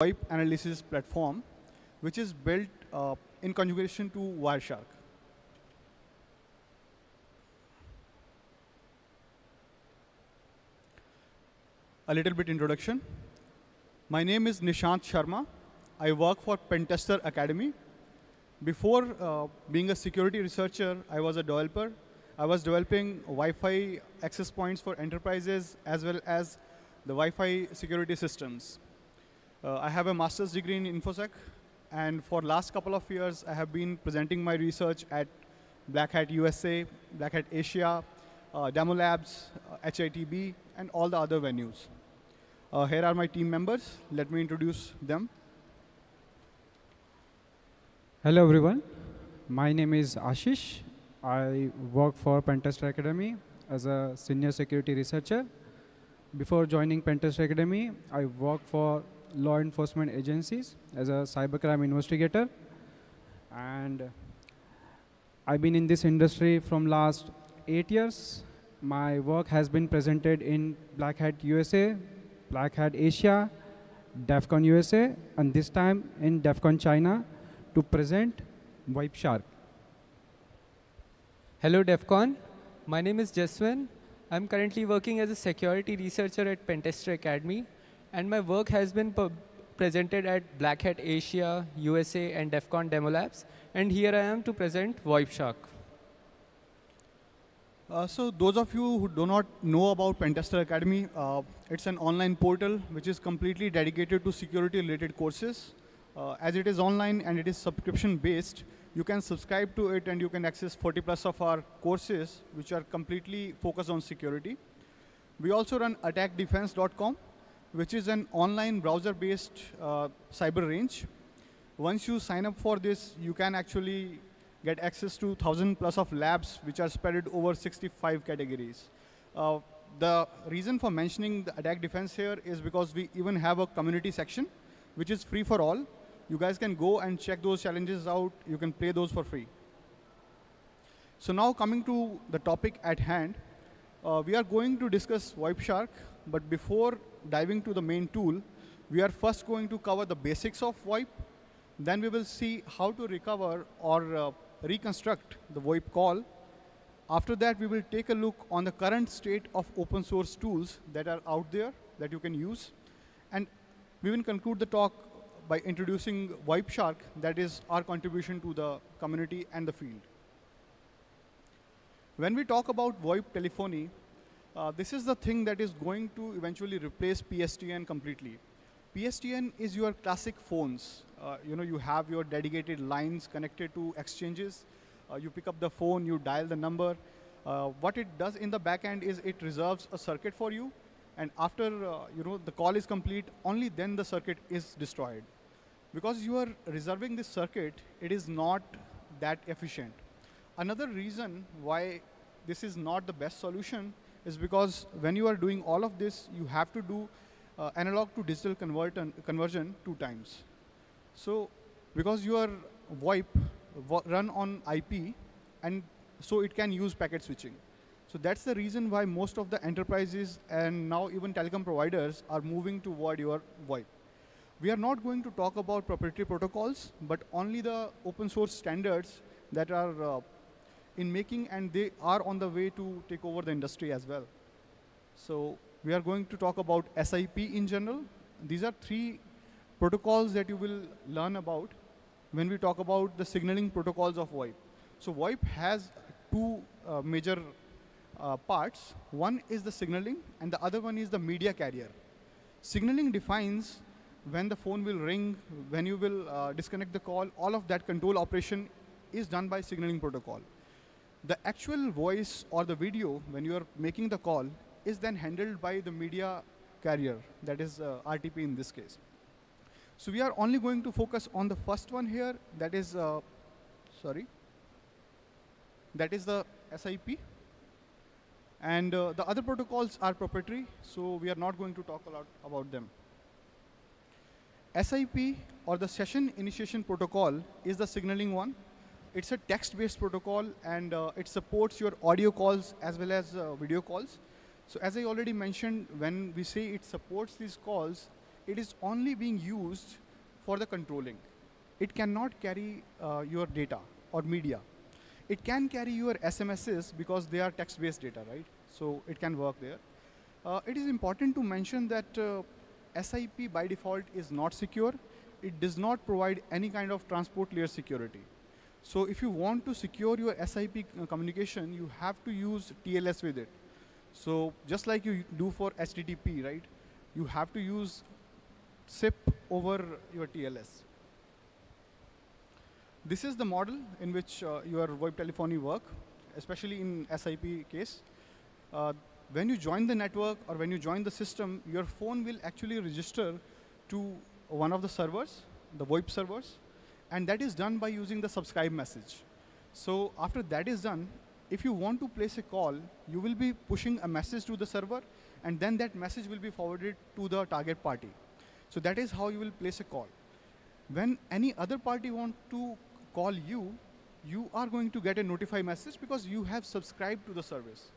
VoIP analysis platform, which is built uh, in conjugation to Wireshark. A little bit introduction. My name is Nishant Sharma. I work for Pentester Academy. Before uh, being a security researcher, I was a developer. I was developing Wi-Fi access points for enterprises as well as the Wi-Fi security systems. Uh, I have a master's degree in InfoSec, and for last couple of years, I have been presenting my research at Black Hat USA, Black Hat Asia, uh, Demo Labs, uh, HITB, and all the other venues. Uh, here are my team members. Let me introduce them. Hello everyone, my name is Ashish. I work for Pentester Academy as a senior security researcher. Before joining Pentester Academy, I worked for law enforcement agencies as a cybercrime investigator. And I've been in this industry from last eight years. My work has been presented in Black Hat USA, Black Hat Asia, DEF CON USA, and this time in DEF CON China to present VoIP Shark. Hello DEF CON. My name is Jeswin. I'm currently working as a security researcher at Pentester Academy, and my work has been presented at Black Hat Asia, USA, and DEF CON Demo Labs. And here I am to present VoIP Shark. Uh, so those of you who do not know about Pentester Academy, uh, it's an online portal which is completely dedicated to security related courses. Uh, as it is online and it is subscription based, you can subscribe to it and you can access 40 plus of our courses which are completely focused on security. We also run attackdefense.com which is an online browser based uh, cyber range. Once you sign up for this, you can actually get access to 1000 plus of labs which are spread over 65 categories. Uh, the reason for mentioning the attack defense here is because we even have a community section which is free for all. You guys can go and check those challenges out. You can play those for free. So now coming to the topic at hand, uh, we are going to discuss VoIP Shark, but before diving to the main tool, we are first going to cover the basics of VoIP. Then we will see how to recover or uh, reconstruct the VoIP call. After that, we will take a look on the current state of open source tools that are out there that you can use. And we will conclude the talk by introducing VoIP Shark, that is our contribution to the community and the field. When we talk about VoIP telephony, uh, this is the thing that is going to eventually replace PSTN completely. PSTN is your classic phones. Uh, you know, you have your dedicated lines connected to exchanges. Uh, you pick up the phone, you dial the number. Uh, what it does in the back end is it reserves a circuit for you. And after uh, you know the call is complete, only then the circuit is destroyed. Because you are reserving this circuit, it is not that efficient. Another reason why this is not the best solution is because when you are doing all of this, you have to do uh, analog to digital conversion two times. So because your VoIP run on IP, and so it can use packet switching. So that's the reason why most of the enterprises and now even telecom providers are moving toward your VoIP. We are not going to talk about proprietary protocols, but only the open source standards that are uh, in making and they are on the way to take over the industry as well. So we are going to talk about SIP in general. These are three protocols that you will learn about when we talk about the signaling protocols of VoIP. So VoIP has two uh, major uh, parts. One is the signaling and the other one is the media carrier. Signaling defines when the phone will ring, when you will uh, disconnect the call, all of that control operation is done by signaling protocol. The actual voice or the video, when you are making the call, is then handled by the media carrier, that is uh, RTP in this case. So we are only going to focus on the first one here, that is, uh, sorry, that is the SIP. And uh, the other protocols are proprietary, so we are not going to talk a lot about them. SIP, or the Session Initiation Protocol, is the signaling one it's a text-based protocol, and uh, it supports your audio calls as well as uh, video calls. So as I already mentioned, when we say it supports these calls, it is only being used for the controlling. It cannot carry uh, your data or media. It can carry your SMSs because they are text-based data, right? So it can work there. Uh, it is important to mention that uh, SIP by default is not secure. It does not provide any kind of transport layer security. So if you want to secure your SIP uh, communication, you have to use TLS with it. So just like you do for HTTP, right? You have to use SIP over your TLS. This is the model in which uh, your VoIP telephony work, especially in SIP case. Uh, when you join the network or when you join the system, your phone will actually register to one of the servers, the VoIP servers, and that is done by using the subscribe message. So after that is done, if you want to place a call, you will be pushing a message to the server, and then that message will be forwarded to the target party. So that is how you will place a call. When any other party want to call you, you are going to get a notify message because you have subscribed to the service.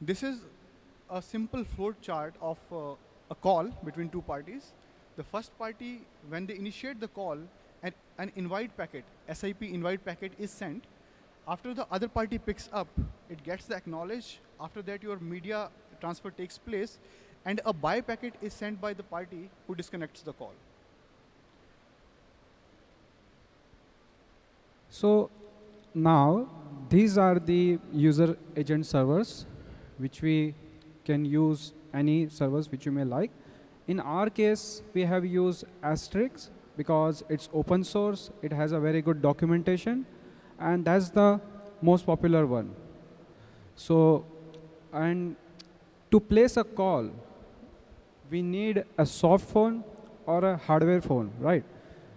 This is a simple flow chart of uh, a call between two parties. The first party, when they initiate the call, an, an invite packet, SIP invite packet is sent. After the other party picks up, it gets the acknowledge. After that, your media transfer takes place, and a bye packet is sent by the party who disconnects the call. So now these are the user agent servers which we can use any servers which you may like. In our case, we have used Asterisk because it's open source, it has a very good documentation, and that's the most popular one. So, and to place a call, we need a soft phone or a hardware phone, right?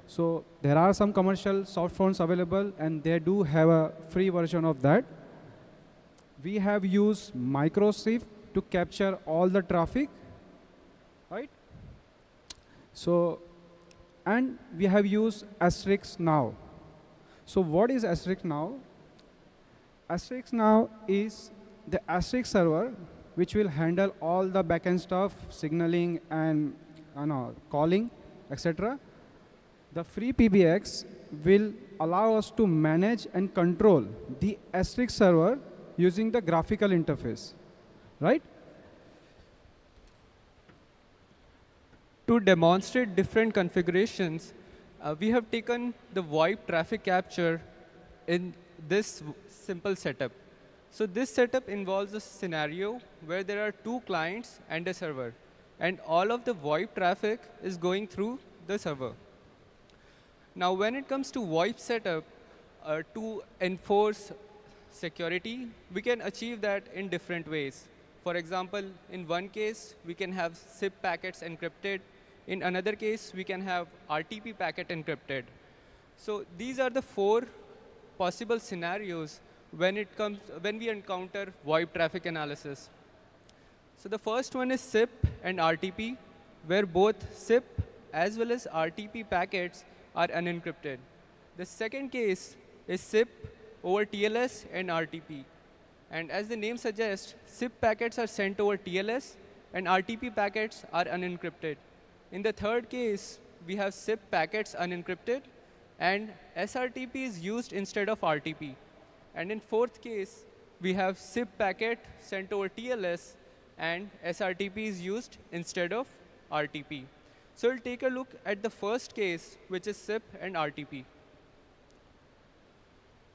So there are some commercial soft phones available and they do have a free version of that we have used microSIP to capture all the traffic? So, and we have used AsteriskNOW. So what is AsteriskNOW? Asterisk now is the Asterisk server which will handle all the backend stuff, signaling and you know, calling, etc. The FreePBX will allow us to manage and control the Asterisk server using the graphical interface, right? To demonstrate different configurations, uh, we have taken the VoIP traffic capture in this simple setup. So this setup involves a scenario where there are two clients and a server. And all of the VoIP traffic is going through the server. Now when it comes to VoIP setup, uh, to enforce security, we can achieve that in different ways. For example, in one case, we can have SIP packets encrypted. In another case, we can have RTP packet encrypted. So these are the four possible scenarios when it comes when we encounter VoIP traffic analysis. So the first one is SIP and RTP, where both SIP as well as RTP packets are unencrypted. The second case is SIP over TLS and RTP. And as the name suggests, SIP packets are sent over TLS and RTP packets are unencrypted. In the third case, we have SIP packets unencrypted and SRTP is used instead of RTP. And in fourth case, we have SIP packet sent over TLS and SRTP is used instead of RTP. So we'll take a look at the first case, which is SIP and RTP.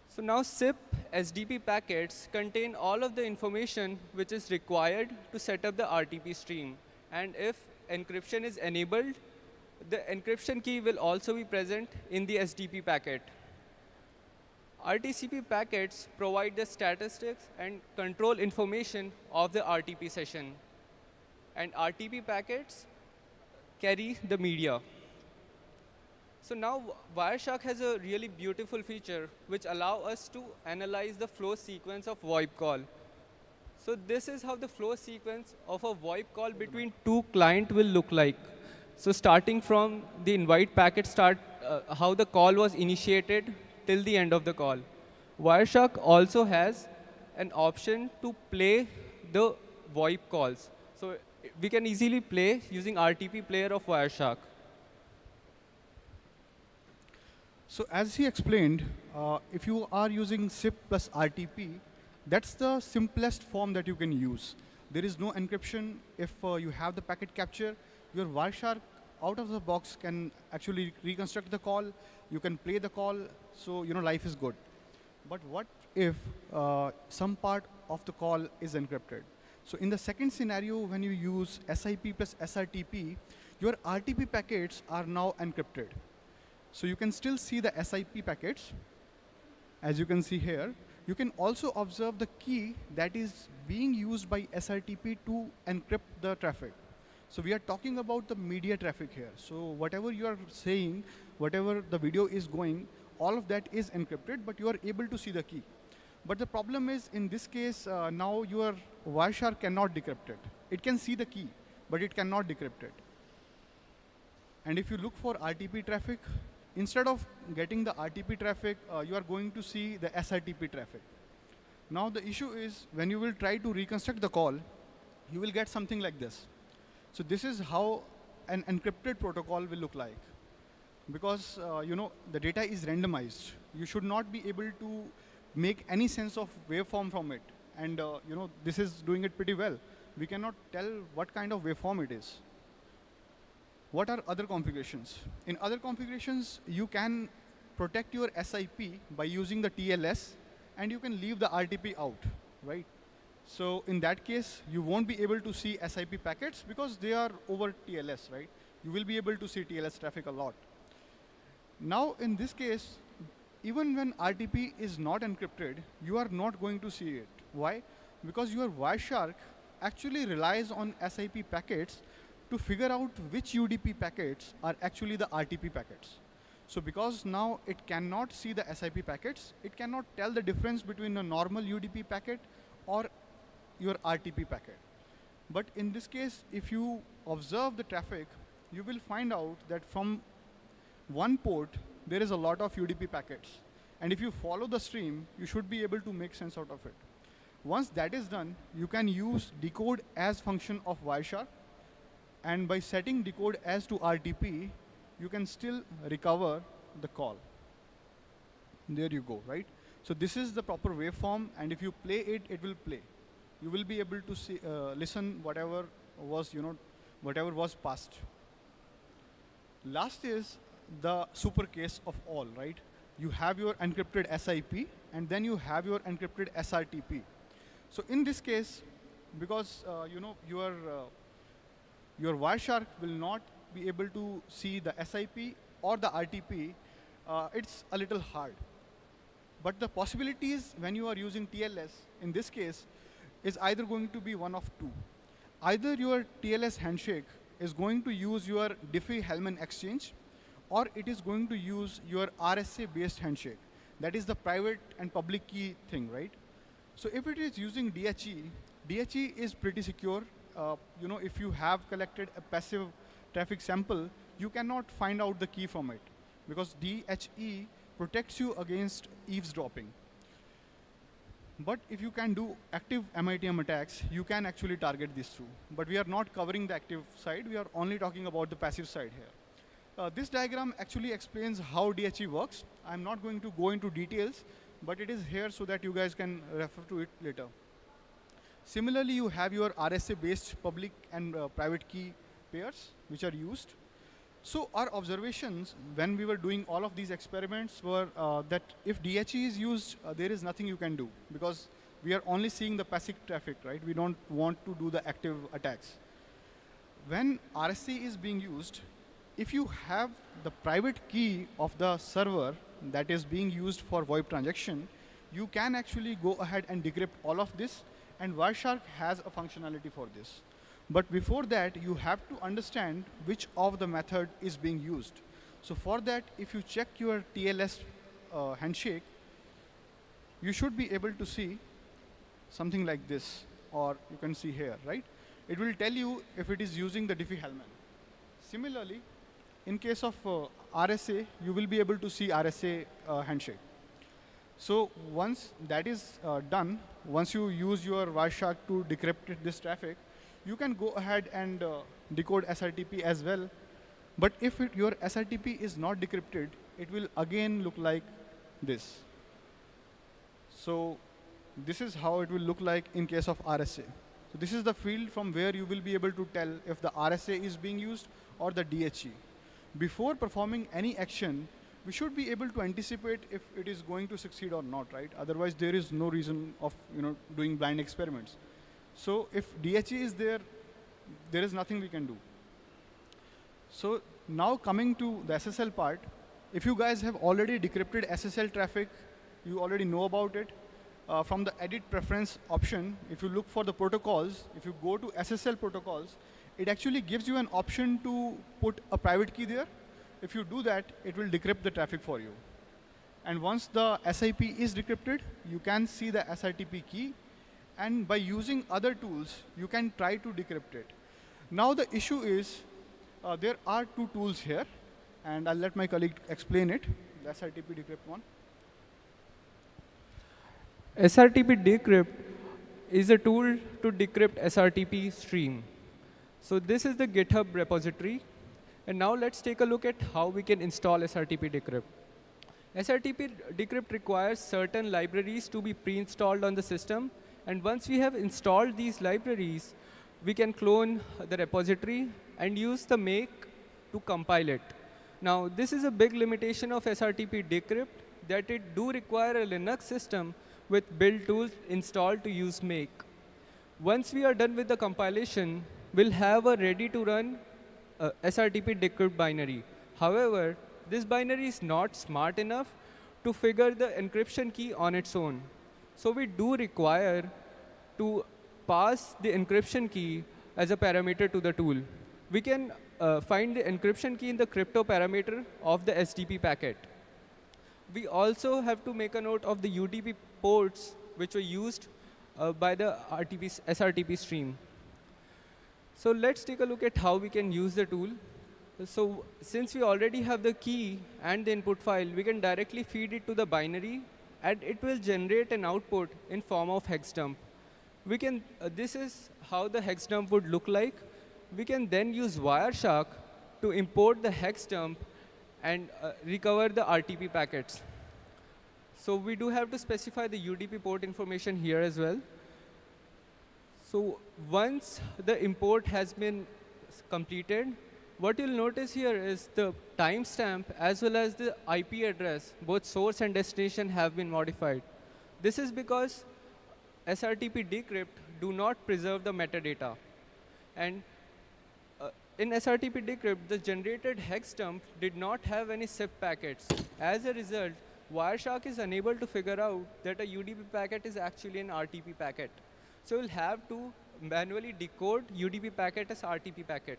So now SIP SDP packets contain all of the information which is required to set up the RTP stream. And if encryption is enabled, the encryption key will also be present in the SDP packet. RTCP packets provide the statistics and control information of the RTP session. And RTP packets carry the media. So now Wireshark has a really beautiful feature which allow us to analyze the flow sequence of VoIP call. So this is how the flow sequence of a VoIP call between two client will look like. So starting from the invite packet start, uh, how the call was initiated till the end of the call. Wireshark also has an option to play the VoIP calls. So we can easily play using RTP player of Wireshark. So as he explained, uh, if you are using SIP plus RTP, that's the simplest form that you can use. There is no encryption. If uh, you have the packet capture, your Wireshark out of the box can actually reconstruct the call. You can play the call, so you know life is good. But what if uh, some part of the call is encrypted? So in the second scenario, when you use SIP plus SRTP, your RTP packets are now encrypted. So you can still see the SIP packets, as you can see here. You can also observe the key that is being used by SRTP to encrypt the traffic. So we are talking about the media traffic here. So whatever you are saying, whatever the video is going, all of that is encrypted, but you are able to see the key. But the problem is, in this case, uh, now your Wireshark cannot decrypt it. It can see the key, but it cannot decrypt it. And if you look for RTP traffic, instead of getting the RTP traffic, uh, you are going to see the SRTP traffic. Now the issue is, when you will try to reconstruct the call, you will get something like this. So this is how an encrypted protocol will look like. Because uh, you know the data is randomized. You should not be able to make any sense of waveform from it. And uh, you know this is doing it pretty well. We cannot tell what kind of waveform it is. What are other configurations? In other configurations, you can protect your SIP by using the TLS, and you can leave the RTP out, right? So in that case, you won't be able to see SIP packets because they are over TLS, right? You will be able to see TLS traffic a lot. Now in this case, even when RTP is not encrypted, you are not going to see it. Why? Because your Wireshark actually relies on SIP packets to figure out which UDP packets are actually the RTP packets. So because now it cannot see the SIP packets, it cannot tell the difference between a normal UDP packet or your RTP packet. But in this case, if you observe the traffic, you will find out that from one port, there is a lot of UDP packets. And if you follow the stream, you should be able to make sense out of it. Once that is done, you can use decode as function of Wireshark. And by setting decode as to RTP, you can still recover the call. There you go, right? So this is the proper waveform, and if you play it, it will play you will be able to see, uh, listen whatever was, you know, whatever was passed. Last is the super case of all, right? You have your encrypted SIP, and then you have your encrypted SRTP. So in this case, because uh, you know your uh, your Wireshark will not be able to see the SIP or the RTP, uh, it's a little hard. But the possibilities when you are using TLS, in this case, is either going to be one of two. Either your TLS handshake is going to use your Diffie-Hellman exchange, or it is going to use your RSA-based handshake. That is the private and public key thing, right? So if it is using DHE, DHE is pretty secure. Uh, you know, if you have collected a passive traffic sample, you cannot find out the key from it because DHE protects you against eavesdropping. But if you can do active MITM attacks, you can actually target this too. But we are not covering the active side. We are only talking about the passive side here. Uh, this diagram actually explains how DHE works. I'm not going to go into details, but it is here so that you guys can refer to it later. Similarly, you have your RSA-based public and uh, private key pairs, which are used. So our observations when we were doing all of these experiments were uh, that if DHE is used, uh, there is nothing you can do because we are only seeing the passive traffic, right? We don't want to do the active attacks. When RSA is being used, if you have the private key of the server that is being used for VoIP transaction, you can actually go ahead and decrypt all of this, and Wireshark has a functionality for this. But before that, you have to understand which of the method is being used. So for that, if you check your TLS uh, handshake, you should be able to see something like this, or you can see here, right? It will tell you if it is using the Diffie-Hellman. Similarly, in case of uh, RSA, you will be able to see RSA uh, handshake. So once that is uh, done, once you use your Wireshark to decrypt this traffic, you can go ahead and uh, decode SRTP as well. But if it, your SRTP is not decrypted, it will again look like this. So this is how it will look like in case of RSA. So this is the field from where you will be able to tell if the RSA is being used or the DHE. Before performing any action, we should be able to anticipate if it is going to succeed or not, right? Otherwise, there is no reason of you know doing blind experiments. So if DHE is there, there is nothing we can do. So now coming to the SSL part, if you guys have already decrypted SSL traffic, you already know about it. Uh, from the edit preference option, if you look for the protocols, if you go to SSL protocols, it actually gives you an option to put a private key there. If you do that, it will decrypt the traffic for you. And once the SIP is decrypted, you can see the SRTP key. And by using other tools, you can try to decrypt it. Now the issue is, uh, there are two tools here. And I'll let my colleague explain it, the SRTP decrypt one. SRTP decrypt is a tool to decrypt SRTP stream. So this is the GitHub repository. And now let's take a look at how we can install SRTP decrypt. SRTP decrypt requires certain libraries to be pre-installed on the system. And once we have installed these libraries, we can clone the repository and use the make to compile it. Now, this is a big limitation of SRTP decrypt that it do require a Linux system with build tools installed to use make. Once we are done with the compilation, we'll have a ready to run uh, SRTP decrypt binary. However, this binary is not smart enough to figure the encryption key on its own. So we do require to pass the encryption key as a parameter to the tool. We can uh, find the encryption key in the crypto parameter of the SDP packet. We also have to make a note of the UDP ports which were used uh, by the RTP, SRTP stream. So let's take a look at how we can use the tool. So since we already have the key and the input file, we can directly feed it to the binary, and it will generate an output in form of hex dump. We can, uh, this is how the hex dump would look like. We can then use Wireshark to import the hex dump and uh, recover the RTP packets. So we do have to specify the UDP port information here as well. So once the import has been completed, what you'll notice here is the timestamp as well as the IP address, both source and destination have been modified. This is because SRTP decrypt do not preserve the metadata. And uh, in SRTP decrypt, the generated hex dump did not have any SIP packets. As a result, Wireshark is unable to figure out that a UDP packet is actually an RTP packet. So we'll have to manually decode UDP packet as RTP packet.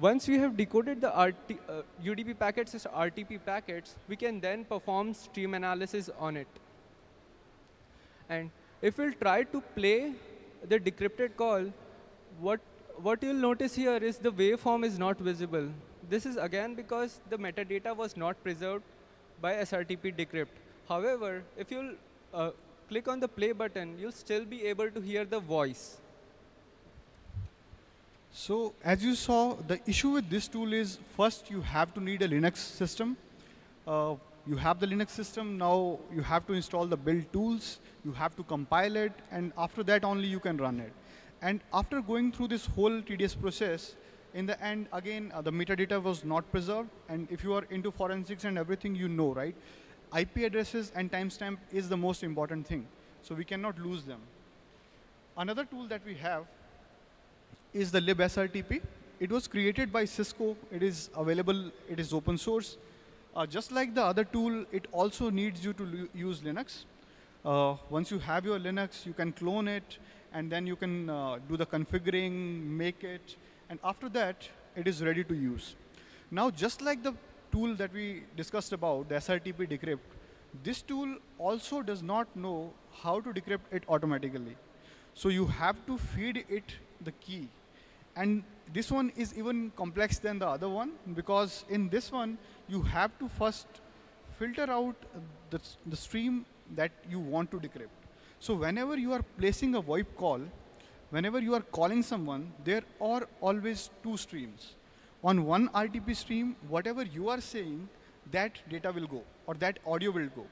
Once we have decoded the RT, uh, UDP packets as RTP packets, we can then perform stream analysis on it. And if we'll try to play the decrypted call, what, what you'll notice here is the waveform is not visible. This is again because the metadata was not preserved by SRTP decrypt. However, if you'll uh, click on the play button, you'll still be able to hear the voice. So as you saw, the issue with this tool is first you have to need a Linux system. Uh, you have the Linux system, now you have to install the build tools, you have to compile it, and after that only you can run it. And after going through this whole tedious process, in the end, again, uh, the metadata was not preserved. And if you are into forensics and everything, you know, right? IP addresses and timestamp is the most important thing. So we cannot lose them. Another tool that we have is the libsrtp. It was created by Cisco. It is available. It is open source. Uh, just like the other tool, it also needs you to use Linux. Uh, once you have your Linux, you can clone it, and then you can uh, do the configuring, make it, and after that, it is ready to use. Now, just like the tool that we discussed about, the SRTP decrypt, this tool also does not know how to decrypt it automatically. So you have to feed it the key. And this one is even complex than the other one because in this one, you have to first filter out the, the stream that you want to decrypt. So whenever you are placing a VoIP call, whenever you are calling someone, there are always two streams. On one RTP stream, whatever you are saying, that data will go or that audio will go.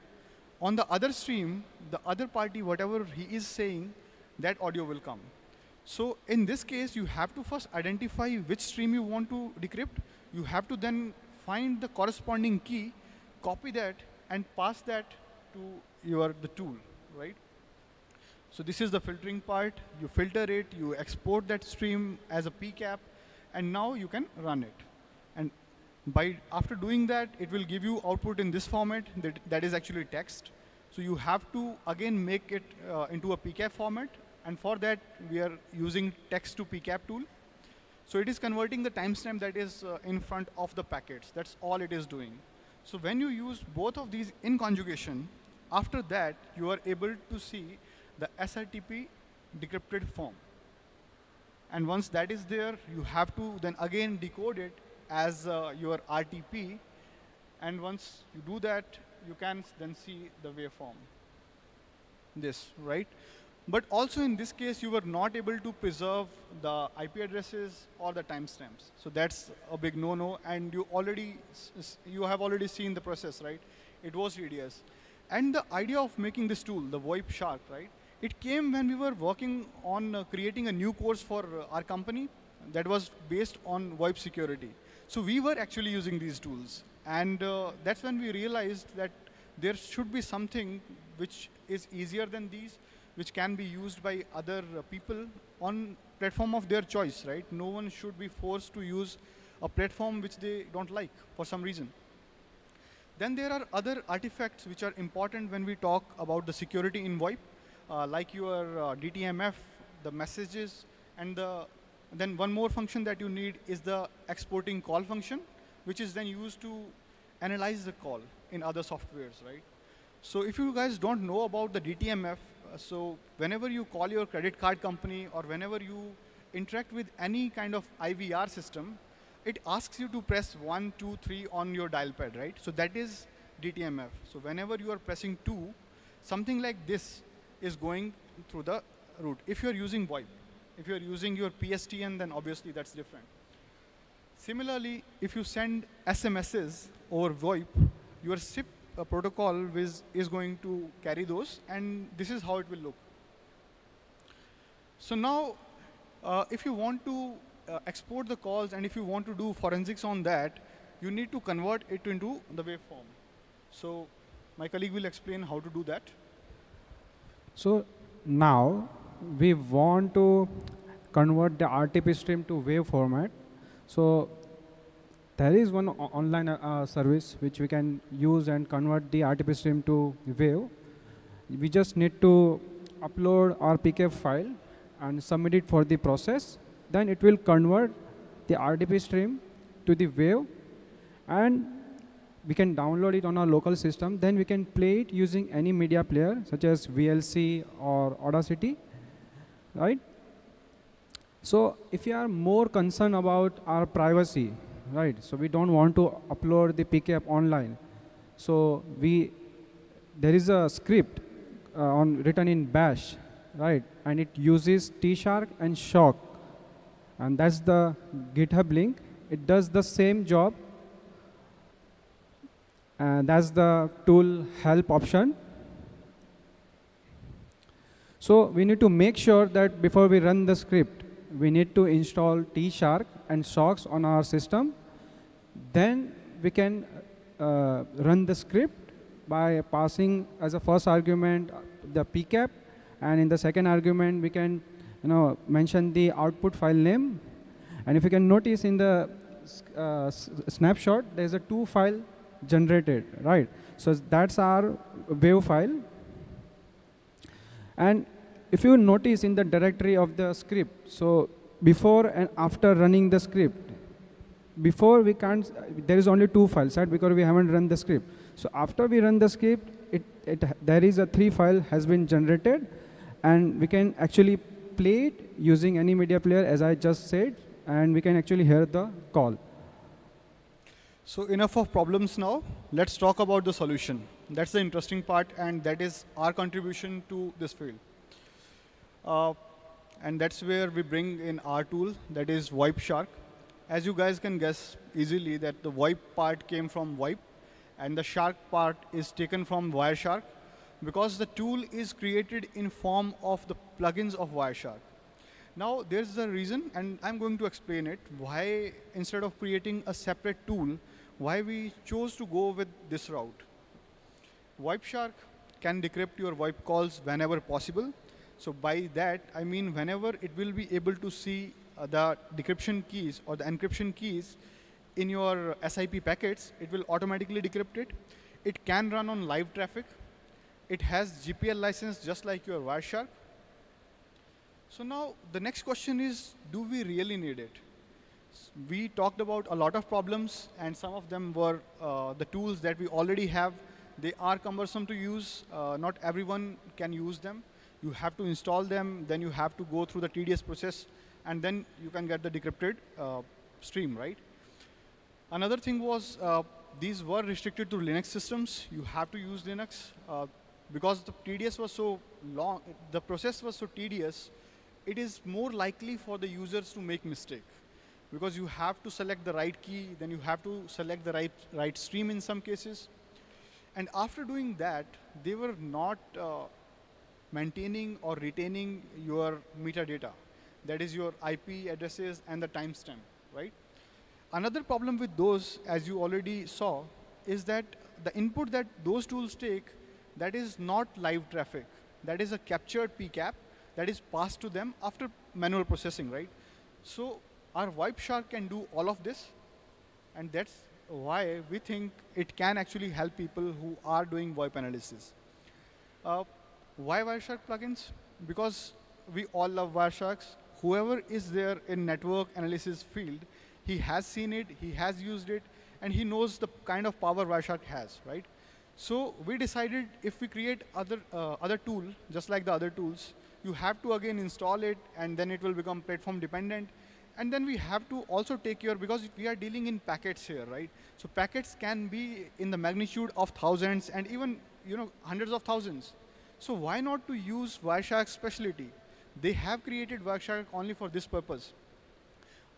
On the other stream, the other party, whatever he is saying, that audio will come. So in this case, you have to first identify which stream you want to decrypt. You have to then find the corresponding key, copy that, and pass that to your the tool, right? So this is the filtering part. You filter it, you export that stream as a PCAP, and now you can run it. And by after doing that, it will give you output in this format that, that is actually text. So you have to again make it uh, into a PCAP format, and for that we are using text to PCAP tool. So it is converting the timestamp that is uh, in front of the packets. That's all it is doing. So when you use both of these in conjugation, after that you are able to see the SRTP decrypted form. And once that is there, you have to then again decode it as uh, your RTP. And once you do that, you can then see the waveform. This, right? But also in this case, you were not able to preserve the IP addresses or the timestamps. So that's a big no-no. And you already, you have already seen the process, right? It was RDS. And the idea of making this tool, the VoIP Shark, right? It came when we were working on uh, creating a new course for uh, our company that was based on VoIP security. So we were actually using these tools. And uh, that's when we realized that there should be something which is easier than these, which can be used by other uh, people on platform of their choice, right? No one should be forced to use a platform which they don't like for some reason. Then there are other artifacts which are important when we talk about the security in VoIP like your uh, DTMF, the messages, and the, then one more function that you need is the exporting call function, which is then used to analyze the call in other softwares, right? So if you guys don't know about the DTMF, uh, so whenever you call your credit card company or whenever you interact with any kind of IVR system, it asks you to press one, two, three on your dial pad, right? So that is DTMF. So whenever you are pressing two, something like this is going through the route. If you're using VoIP, if you're using your PSTN, then obviously that's different. Similarly, if you send SMSs over VoIP, your SIP uh, protocol is, is going to carry those, and this is how it will look. So now, uh, if you want to uh, export the calls and if you want to do forensics on that, you need to convert it into the waveform. So my colleague will explain how to do that. So now we want to convert the RTP stream to wave format. So there is one online uh, uh, service which we can use and convert the RTP stream to wave. We just need to upload our PCAP file and submit it for the process. Then it will convert the RTP stream to the wave and we can download it on our local system. Then we can play it using any media player such as VLC or Audacity, right? So if you are more concerned about our privacy, right? So we don't want to upload the PCAP online. So we, there is a script uh, on written in Bash, right? And it uses T-Shark and SoX. And that's the GitHub link. It does the same job and that's the tool help option. So we need to make sure that before we run the script, we need to install T-Shark and SoX on our system. Then we can uh, run the script by passing as a first argument the PCAP, and in the second argument we can you know, mention the output file name. And if you can notice in the uh, snapshot, there's a two file generated, right? So that's our wave file. And if you notice in the directory of the script, so before and after running the script, before we can't, there is only two files, right? Because we haven't run the script. So after we run the script, it, it, there is a three file has been generated, and we can actually play it using any media player, as I just said, and we can actually hear the call. So enough of problems now. Let's talk about the solution. That's the interesting part, and that is our contribution to this field. Uh, and that's where we bring in our tool, that is VoIP Shark. As you guys can guess easily that the VoIP part came from VoIP, and the Shark part is taken from Wireshark, because the tool is created in form of the plugins of Wireshark. Now, there's a reason, and I'm going to explain it, why instead of creating a separate tool, why we chose to go with this route. Shark can decrypt your VoIP calls whenever possible. So by that, I mean whenever it will be able to see uh, the decryption keys or the encryption keys in your SIP packets, it will automatically decrypt it. It can run on live traffic. It has GPL license just like your Wireshark. So now the next question is, do we really need it? We talked about a lot of problems and some of them were uh, the tools that we already have they are cumbersome to use. Uh, not everyone can use them. You have to install them, then you have to go through the tedious process, and then you can get the decrypted uh, stream, right? Another thing was uh, these were restricted to Linux systems. You have to use Linux. Uh, because the tedious was so long, the process was so tedious, it is more likely for the users to make mistake. Because you have to select the right key, then you have to select the right, right stream in some cases. And after doing that, they were not uh, maintaining or retaining your metadata. That is your IP addresses and the timestamp, right? Another problem with those, as you already saw, is that the input that those tools take, that is not live traffic. That is a captured PCAP that is passed to them after manual processing, right? So our VoIP Shark can do all of this, and that's why we think it can actually help people who are doing VoIP analysis. Uh, why Wireshark plugins? Because we all love Wiresharks. Whoever is there in network analysis field, he has seen it, he has used it, and he knows the kind of power Wireshark has, right? So we decided if we create other, uh, other tool, just like the other tools, you have to again install it, and then it will become platform dependent, and then we have to also take care, because we are dealing in packets here, right? So packets can be in the magnitude of thousands and even you know, hundreds of thousands. So why not to use Wireshark's specialty? They have created Wireshark only for this purpose.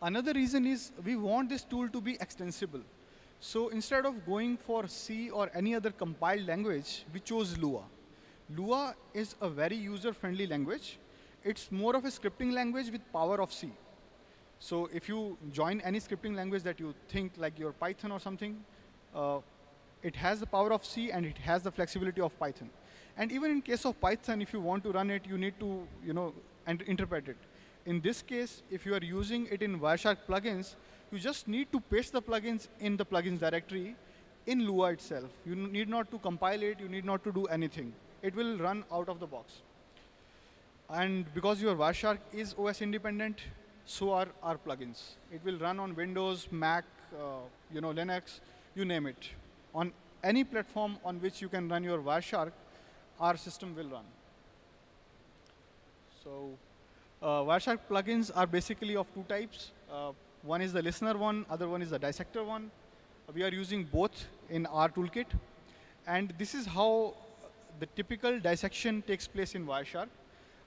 Another reason is we want this tool to be extensible. So instead of going for C or any other compiled language, we chose Lua. Lua is a very user-friendly language. It's more of a scripting language with power of C. So if you join any scripting language that you think like your Python or something, uh, it has the power of C and it has the flexibility of Python. And even in case of Python, if you want to run it, you need to you know, and interpret it. In this case, if you are using it in Wireshark plugins, you just need to paste the plugins in the plugins directory in Lua itself. You need not to compile it, you need not to do anything. It will run out of the box. And because your Wireshark is OS independent, so are our plugins. It will run on Windows, Mac, uh, you know, Linux, you name it. On any platform on which you can run your Wireshark, our system will run. So uh, Wireshark plugins are basically of two types. Uh, one is the listener one, other one is the dissector one. We are using both in our toolkit. And this is how the typical dissection takes place in Wireshark.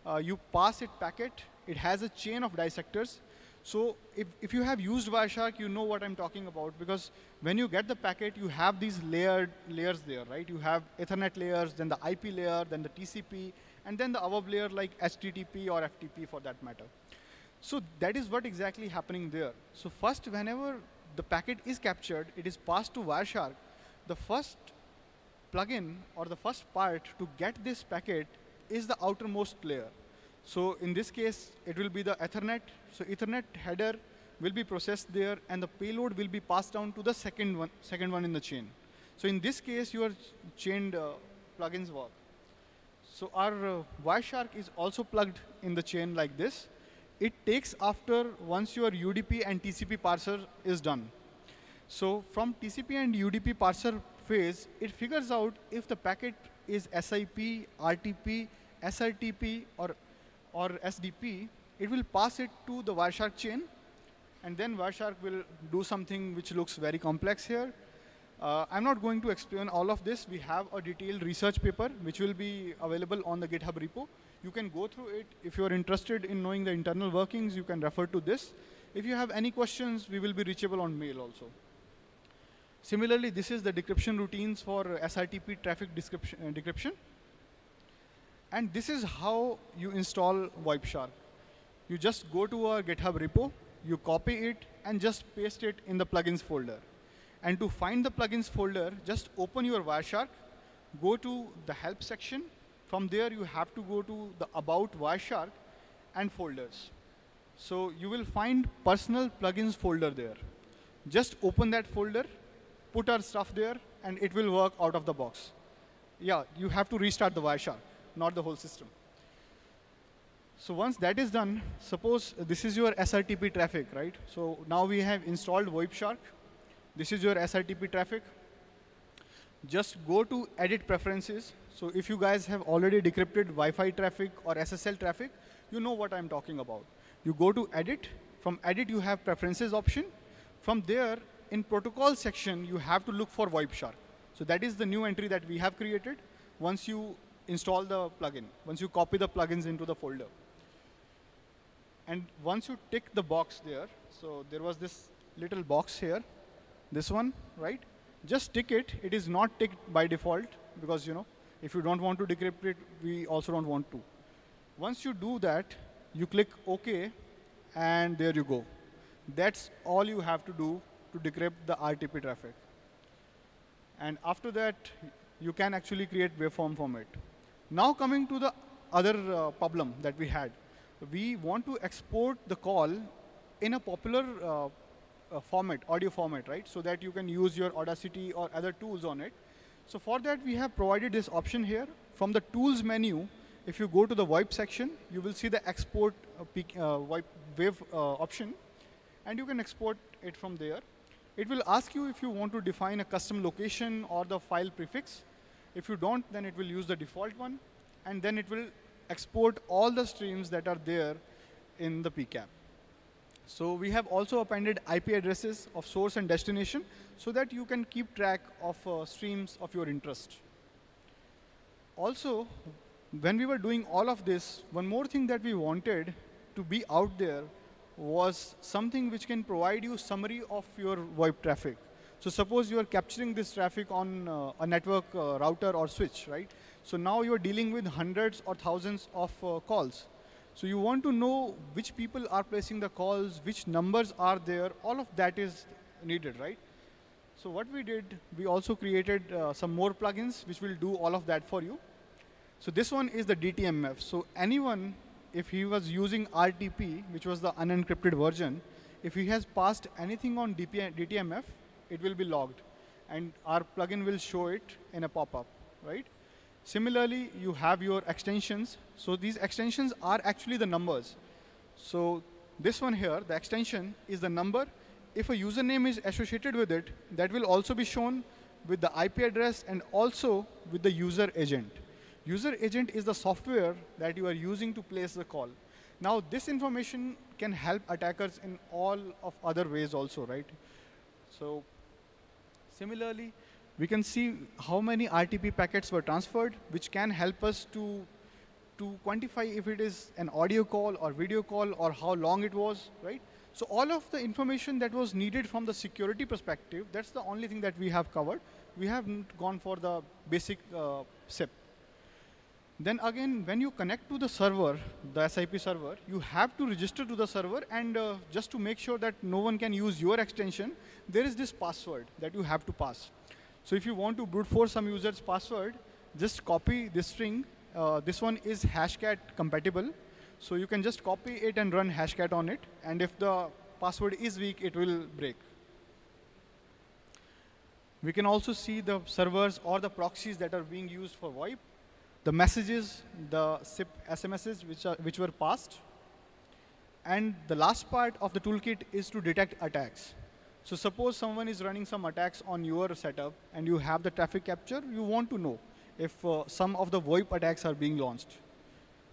Uh, you pass it packet, it has a chain of dissectors. So if, if you have used Wireshark, you know what I'm talking about because when you get the packet, you have these layered layers there, right? You have Ethernet layers, then the IP layer, then the TCP, and then the above layer like HTTP or FTP for that matter. So that is what exactly happening there. So first, whenever the packet is captured, it is passed to Wireshark. The first plugin or the first part to get this packet is the outermost layer. So in this case, it will be the Ethernet. So Ethernet header will be processed there, and the payload will be passed down to the second one, second one in the chain. So in this case, your chained uh, plugins work. So our uh, Wireshark is also plugged in the chain like this. It takes after once your UDP and TCP parser is done. So from TCP and UDP parser phase, it figures out if the packet is SIP, RTP, SRTP, or or SDP, it will pass it to the Wireshark chain, and then Wireshark will do something which looks very complex here. Uh, I'm not going to explain all of this. We have a detailed research paper which will be available on the GitHub repo. You can go through it. If you're interested in knowing the internal workings, you can refer to this. If you have any questions, we will be reachable on mail also. Similarly, this is the decryption routines for SRTP traffic uh, decryption. And this is how you install VoIP Shark. You just go to a GitHub repo, you copy it, and just paste it in the plugins folder. And to find the plugins folder, just open your Wireshark, go to the help section. From there, you have to go to the about Wireshark and folders. So you will find personal plugins folder there. Just open that folder, put our stuff there, and it will work out of the box. Yeah, you have to restart the Wireshark, not the whole system. So once that is done, suppose this is your SRTP traffic, right? So now we have installed VoIP Shark. This is your SRTP traffic. Just go to edit preferences. So if you guys have already decrypted Wi-Fi traffic or SSL traffic, you know what I'm talking about. You go to edit. From edit, you have preferences option. From there, in protocol section, you have to look for VoIP Shark. So that is the new entry that we have created once you install the plugin, once you copy the plugins into the folder. And once you tick the box there, so there was this little box here, this one, right? Just tick it. It is not ticked by default because, you know, if you don't want to decrypt it, we also don't want to. Once you do that, you click OK, and there you go. That's all you have to do to decrypt the RTP traffic. And after that, you can actually create waveform from it. Now coming to the other uh, problem that we had we want to export the call in a popular uh, uh, format, audio format, right? So that you can use your Audacity or other tools on it. So for that, we have provided this option here. From the tools menu, if you go to the VoIP section, you will see the export uh, uh VoIP wave uh, option, and you can export it from there. It will ask you if you want to define a custom location or the file prefix. If you don't, then it will use the default one, and then it will export all the streams that are there in the PCAP. So we have also appended IP addresses of source and destination so that you can keep track of uh, streams of your interest. Also, when we were doing all of this, one more thing that we wanted to be out there was something which can provide you summary of your VoIP traffic. So suppose you are capturing this traffic on uh, a network uh, router or switch, right? So now you're dealing with hundreds or thousands of uh, calls. So you want to know which people are placing the calls, which numbers are there, all of that is needed, right? So what we did, we also created uh, some more plugins which will do all of that for you. So this one is the DTMF. So anyone, if he was using RTP, which was the unencrypted version, if he has passed anything on DTMF, it will be logged. And our plugin will show it in a pop-up, right? Similarly, you have your extensions. So these extensions are actually the numbers. So this one here, the extension, is the number. If a username is associated with it, that will also be shown with the IP address and also with the user agent. User agent is the software that you are using to place the call. Now, this information can help attackers in all of other ways also, right? So similarly, we can see how many RTP packets were transferred, which can help us to, to quantify if it is an audio call or video call or how long it was, right? So all of the information that was needed from the security perspective, that's the only thing that we have covered. We haven't gone for the basic uh, SIP. Then again, when you connect to the server, the SIP server, you have to register to the server and uh, just to make sure that no one can use your extension, there is this password that you have to pass. So if you want to brute force some user's password, just copy this string. Uh, this one is hashcat compatible. So you can just copy it and run hashcat on it. And if the password is weak, it will break. We can also see the servers or the proxies that are being used for VoIP, the messages, the SIP SMSs which, are, which were passed. And the last part of the toolkit is to detect attacks. So suppose someone is running some attacks on your setup and you have the traffic capture, you want to know if uh, some of the VoIP attacks are being launched.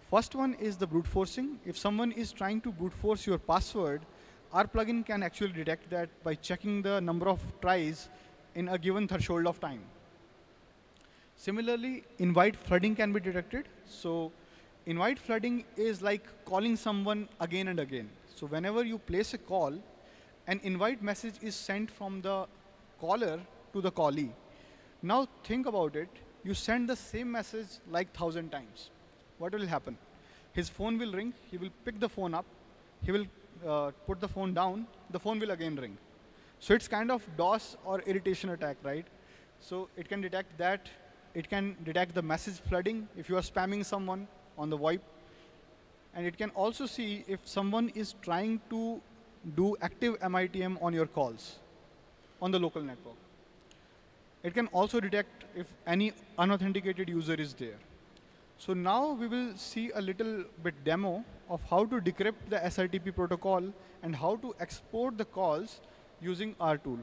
First one is the brute forcing. If someone is trying to brute force your password, our plugin can actually detect that by checking the number of tries in a given threshold of time. Similarly, invite flooding can be detected. So invite flooding is like calling someone again and again. So whenever you place a call, an invite message is sent from the caller to the callee. Now think about it. You send the same message like thousand times. What will happen? His phone will ring. He will pick the phone up. He will uh, put the phone down. The phone will again ring. So it's kind of DOS or irritation attack, right? So it can detect that. It can detect the message flooding if you are spamming someone on the VoIP. And it can also see if someone is trying to do active MITM on your calls on the local network. It can also detect if any unauthenticated user is there. So now we will see a little bit demo of how to decrypt the SRTP protocol and how to export the calls using our tool.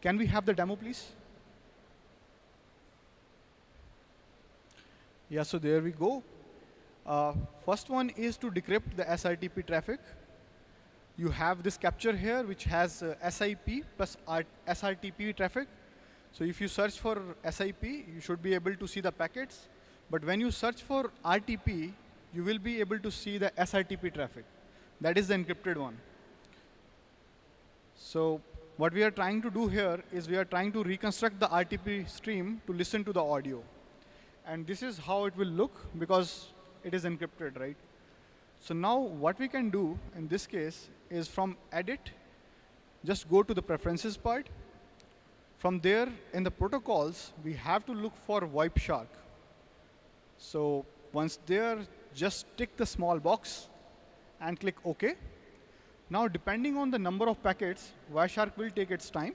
Can we have the demo, please? Yeah, so there we go. Uh, first one is to decrypt the SRTP traffic. You have this capture here, which has uh, SIP plus SRTP traffic. So if you search for SIP, you should be able to see the packets. But when you search for RTP, you will be able to see the SRTP traffic. That is the encrypted one. So what we are trying to do here is we are trying to reconstruct the RTP stream to listen to the audio. And this is how it will look because it is encrypted, right? So now what we can do in this case is from edit, just go to the preferences part. From there, in the protocols, we have to look for VoIP Shark. So once there, just tick the small box and click OK. Now, depending on the number of packets, Wireshark will take its time,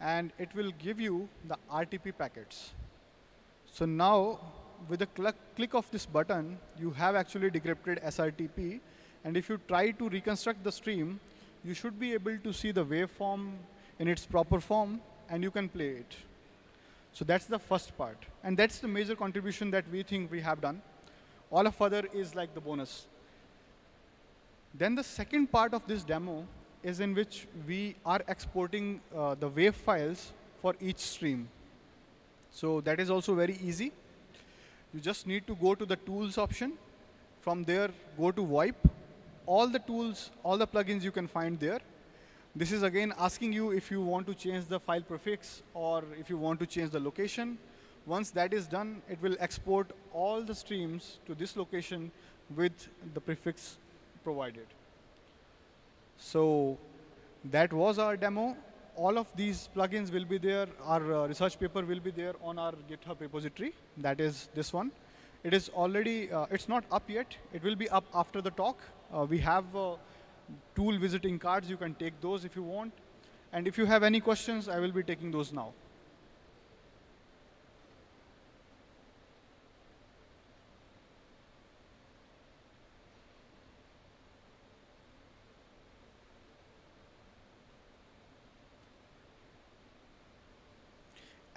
and it will give you the RTP packets. So now, with a cl click of this button, you have actually decrypted SRTP, and if you try to reconstruct the stream, you should be able to see the waveform in its proper form, and you can play it. So that's the first part. And that's the major contribution that we think we have done. All of other is like the bonus. Then the second part of this demo is in which we are exporting uh, the wave files for each stream. So that is also very easy. You just need to go to the tools option. From there, go to VoIP. All the tools, all the plugins you can find there. This is again asking you if you want to change the file prefix or if you want to change the location. Once that is done, it will export all the streams to this location with the prefix provided. So that was our demo. All of these plugins will be there. Our uh, research paper will be there on our GitHub repository. That is this one. It is already, uh, it's not up yet. It will be up after the talk. Uh, we have uh, tool visiting cards. You can take those if you want. And if you have any questions, I will be taking those now.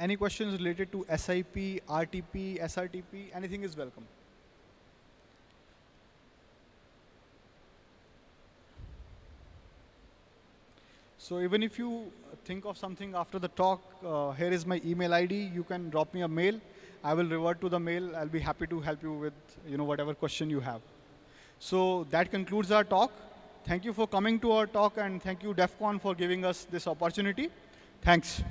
Any questions related to SIP, RTP, SRTP, anything is welcome. So even if you think of something after the talk, uh, here is my email ID. You can drop me a mail. I will revert to the mail. I'll be happy to help you with you know whatever question you have. So that concludes our talk. Thank you for coming to our talk and thank you DEF CON for giving us this opportunity. Thanks.